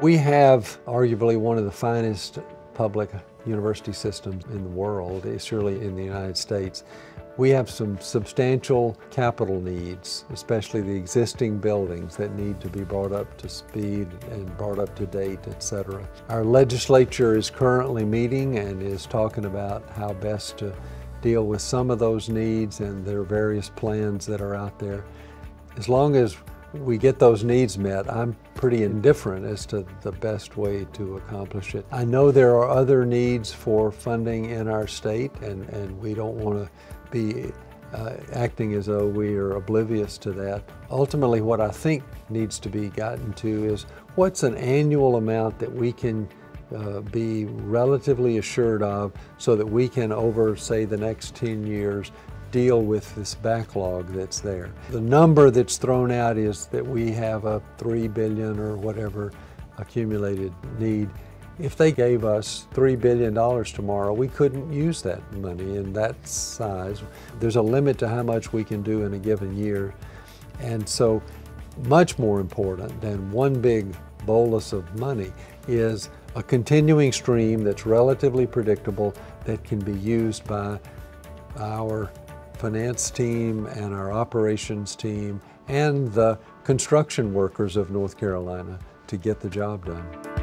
We have arguably one of the finest public university systems in the world, eh, surely in the United States. We have some substantial capital needs, especially the existing buildings that need to be brought up to speed and brought up to date, etc. Our legislature is currently meeting and is talking about how best to deal with some of those needs and there are various plans that are out there. As long as we get those needs met, I'm pretty indifferent as to the best way to accomplish it. I know there are other needs for funding in our state and, and we don't want to be uh, acting as though we are oblivious to that. Ultimately, what I think needs to be gotten to is what's an annual amount that we can uh, be relatively assured of so that we can over, say, the next 10 years deal with this backlog that's there. The number that's thrown out is that we have a 3 billion or whatever accumulated need. If they gave us $3 billion tomorrow, we couldn't use that money in that size. There's a limit to how much we can do in a given year. And so much more important than one big bolus of money is a continuing stream that's relatively predictable that can be used by our finance team and our operations team and the construction workers of North Carolina to get the job done.